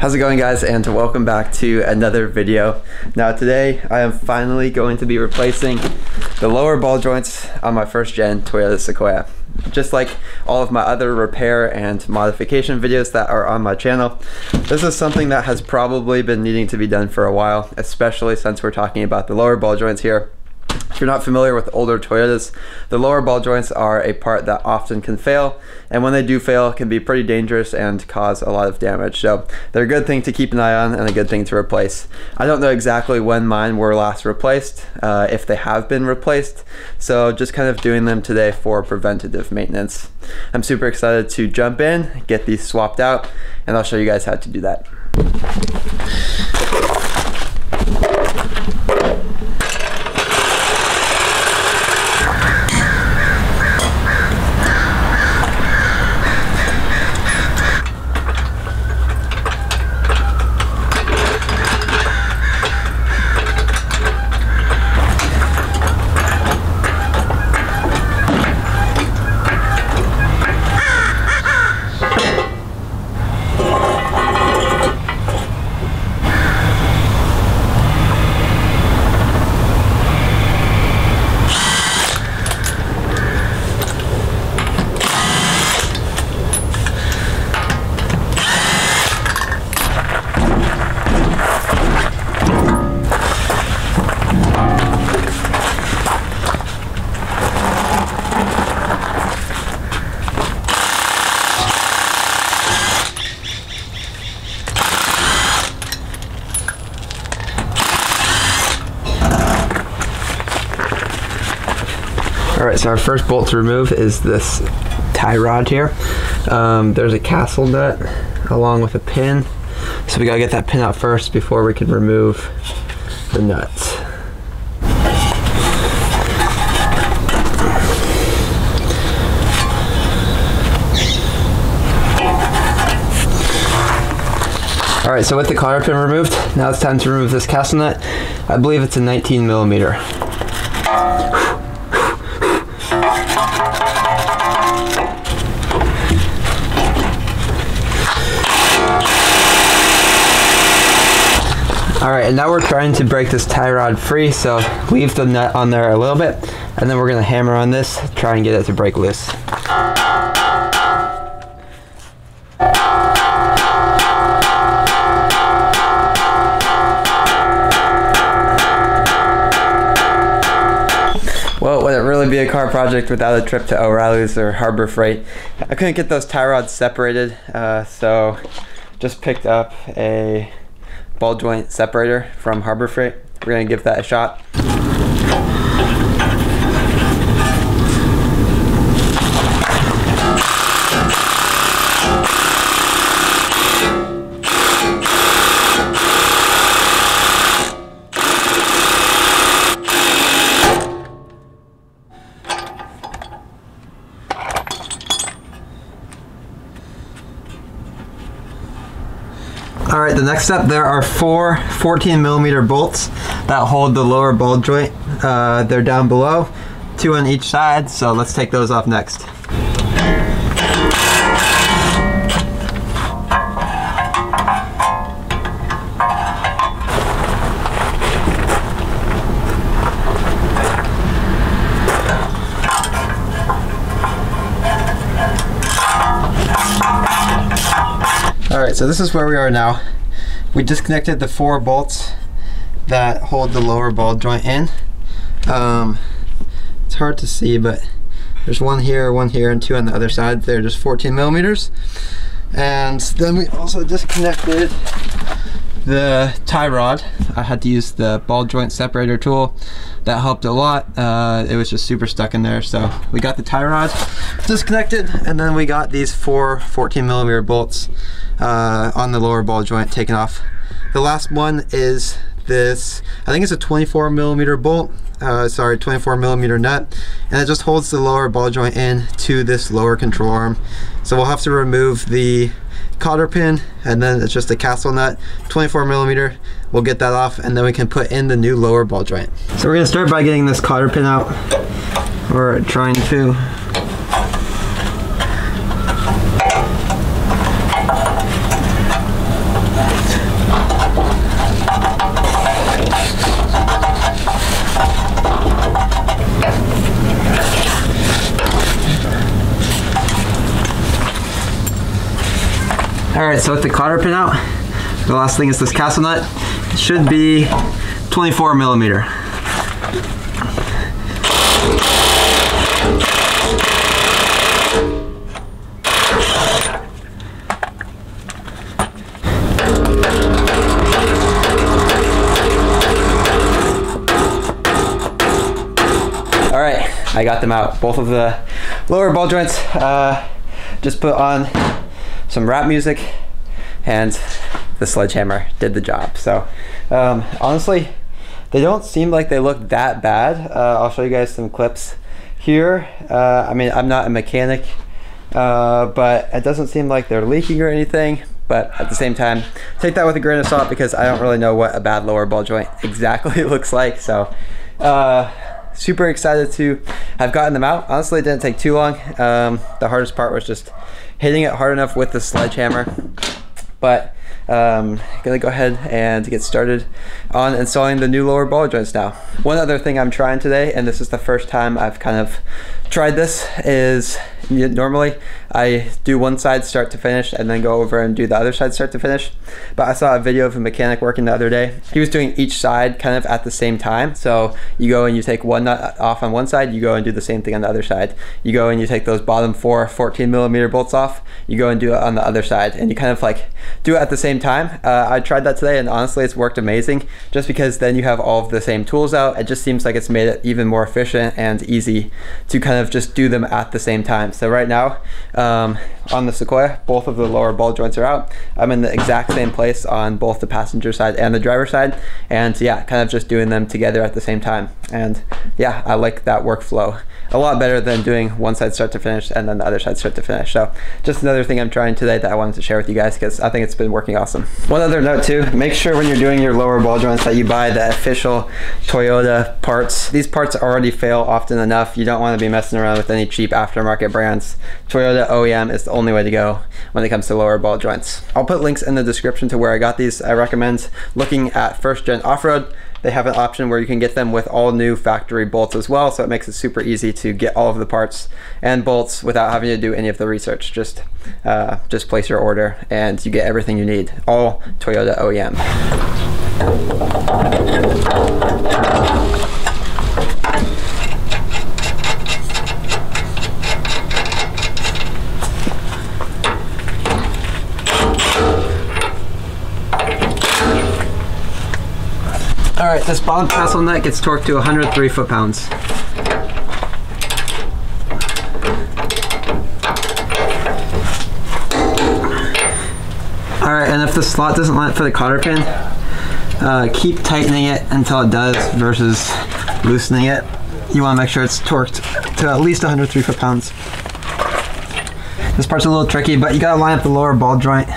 How's it going guys and welcome back to another video. Now today I am finally going to be replacing the lower ball joints on my first gen Toyota Sequoia. Just like all of my other repair and modification videos that are on my channel, this is something that has probably been needing to be done for a while, especially since we're talking about the lower ball joints here if you're not familiar with older Toyotas, the lower ball joints are a part that often can fail, and when they do fail, can be pretty dangerous and cause a lot of damage. So they're a good thing to keep an eye on and a good thing to replace. I don't know exactly when mine were last replaced, uh, if they have been replaced, so just kind of doing them today for preventative maintenance. I'm super excited to jump in, get these swapped out, and I'll show you guys how to do that. So our first bolt to remove is this tie rod here. Um, there's a castle nut along with a pin. So we gotta get that pin out first before we can remove the nuts. All right, so with the cotter pin removed, now it's time to remove this castle nut. I believe it's a 19 millimeter. All right, and now we're trying to break this tie rod free, so leave the nut on there a little bit, and then we're gonna hammer on this, try and get it to break loose. Be a car project without a trip to O'Reilly's or Harbor Freight? I couldn't get those tie rods separated, uh, so just picked up a ball joint separator from Harbor Freight. We're gonna give that a shot. All right, the next step, there are four 14 millimeter bolts that hold the lower ball joint. Uh, they're down below, two on each side, so let's take those off next. So this is where we are now. We disconnected the four bolts that hold the lower ball joint in. Um, it's hard to see, but there's one here, one here, and two on the other side. They're just 14 millimeters. And then we also disconnected the tie rod. I had to use the ball joint separator tool. That helped a lot. Uh, it was just super stuck in there. So we got the tie rod disconnected and then we got these four 14 millimeter bolts uh, on the lower ball joint taken off. The last one is this, I think it's a 24 millimeter bolt, uh, sorry, 24 millimeter nut, and it just holds the lower ball joint in to this lower control arm. So we'll have to remove the cotter pin and then it's just a castle nut 24 millimeter we'll get that off and then we can put in the new lower ball joint so we're going to start by getting this cotter pin out we're trying to right, so with the cotter pin out, the last thing is this castle nut. It should be 24 millimeter. All right, I got them out. Both of the lower ball joints. Uh, just put on some rap music and the sledgehammer did the job. So um, honestly, they don't seem like they look that bad. Uh, I'll show you guys some clips here. Uh, I mean, I'm not a mechanic, uh, but it doesn't seem like they're leaking or anything. But at the same time, take that with a grain of salt because I don't really know what a bad lower ball joint exactly looks like. So uh, super excited to have gotten them out. Honestly, it didn't take too long. Um, the hardest part was just hitting it hard enough with the sledgehammer. But um, gonna go ahead and get started on installing the new lower ball joints now. One other thing I'm trying today, and this is the first time I've kind of tried this, is normally I do one side start to finish and then go over and do the other side start to finish. But I saw a video of a mechanic working the other day. He was doing each side kind of at the same time. So you go and you take one nut off on one side, you go and do the same thing on the other side. You go and you take those bottom four 14 millimeter bolts off, you go and do it on the other side. And you kind of like do it at the same time. Uh, I tried that today and honestly it's worked amazing just because then you have all of the same tools out. It just seems like it's made it even more efficient and easy to kind of just do them at the same time. So right now um, on the Sequoia, both of the lower ball joints are out. I'm in the exact same place on both the passenger side and the driver side. And yeah, kind of just doing them together at the same time. And yeah, I like that workflow a lot better than doing one side start to finish and then the other side start to finish. So just another thing I'm trying today that I wanted to share with you guys because I think it's been working awesome. One other note too, make sure when you're doing your lower ball joints that you buy the official Toyota parts. These parts already fail often enough. You don't want to be messing around with any cheap aftermarket brands. Toyota OEM is the only way to go when it comes to lower ball joints. I'll put links in the description to where I got these. I recommend looking at first gen off-road they have an option where you can get them with all new factory bolts as well, so it makes it super easy to get all of the parts and bolts without having to do any of the research. Just, uh, just place your order and you get everything you need. All Toyota OEM. Right, this bottom castle nut gets torqued to 103 foot-pounds. All right, and if the slot doesn't line up for the cotter pin, uh, keep tightening it until it does versus loosening it. You want to make sure it's torqued to at least 103 foot-pounds. This part's a little tricky, but you gotta line up the lower ball joint.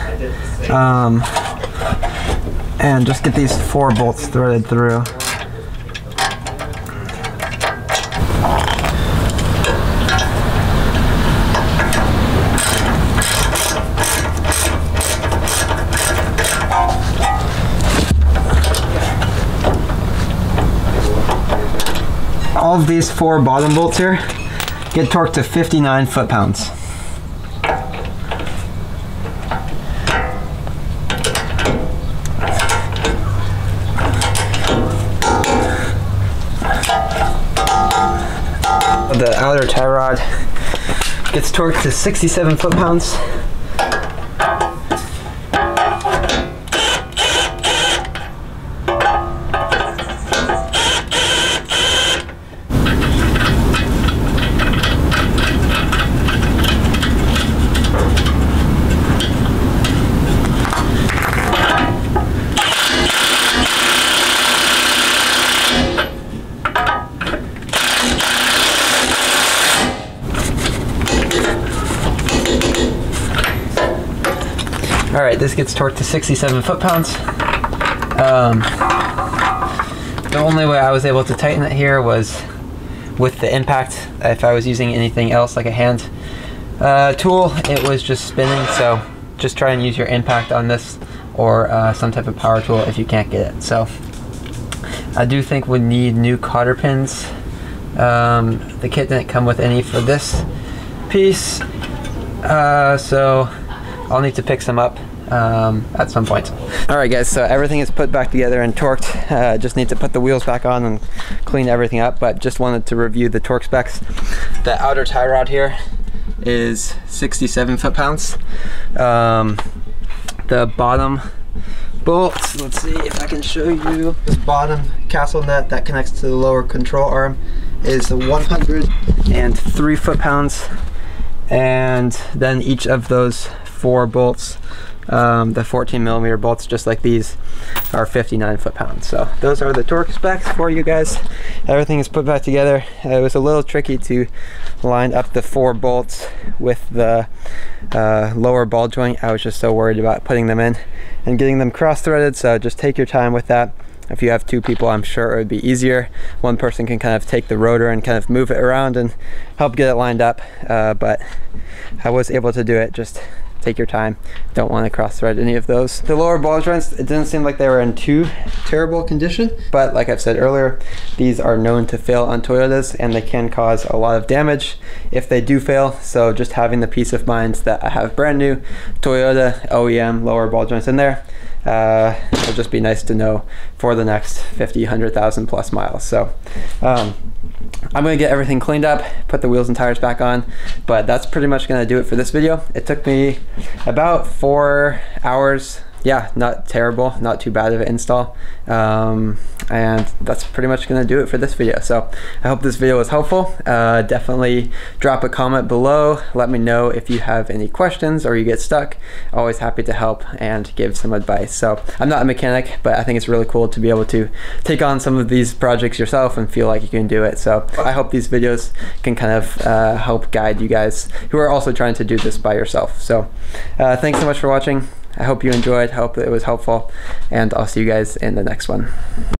Um, and just get these four bolts threaded through. All of these four bottom bolts here get torqued to 59 foot-pounds. The outer tie rod gets torqued to 67 foot-pounds. All right, this gets torqued to 67 foot-pounds. Um, the only way I was able to tighten it here was with the impact. If I was using anything else like a hand uh, tool, it was just spinning. So just try and use your impact on this or uh, some type of power tool if you can't get it. So I do think we need new cotter pins. Um, the kit didn't come with any for this piece. Uh, so I'll need to pick some up um, at some point. All right guys, so everything is put back together and torqued. Uh, just need to put the wheels back on and clean everything up, but just wanted to review the torque specs. The outer tie rod here is 67 foot-pounds. Um, the bottom bolts, let's see if I can show you. This bottom castle nut that connects to the lower control arm is 103 foot-pounds. And then each of those four bolts um, the 14 millimeter bolts, just like these, are 59 foot-pounds. So those are the torque specs for you guys. Everything is put back together. it was a little tricky to line up the four bolts with the uh, lower ball joint. I was just so worried about putting them in and getting them cross-threaded. So just take your time with that. If you have two people, I'm sure it would be easier. One person can kind of take the rotor and kind of move it around and help get it lined up. Uh, but I was able to do it just take your time. Don't want to cross thread any of those. The lower ball joints, it didn't seem like they were in too terrible condition, but like I've said earlier, these are known to fail on Toyotas and they can cause a lot of damage if they do fail. So just having the peace of mind that I have brand new Toyota OEM lower ball joints in there, uh, it'll just be nice to know for the next 50, 100,000 plus miles. So um, I'm gonna get everything cleaned up, put the wheels and tires back on, but that's pretty much gonna do it for this video. It took me about four hours yeah, not terrible, not too bad of an install. Um, and that's pretty much gonna do it for this video. So I hope this video was helpful. Uh, definitely drop a comment below. Let me know if you have any questions or you get stuck. Always happy to help and give some advice. So I'm not a mechanic, but I think it's really cool to be able to take on some of these projects yourself and feel like you can do it. So I hope these videos can kind of uh, help guide you guys who are also trying to do this by yourself. So uh, thanks so much for watching. I hope you enjoyed, hope it was helpful, and I'll see you guys in the next one.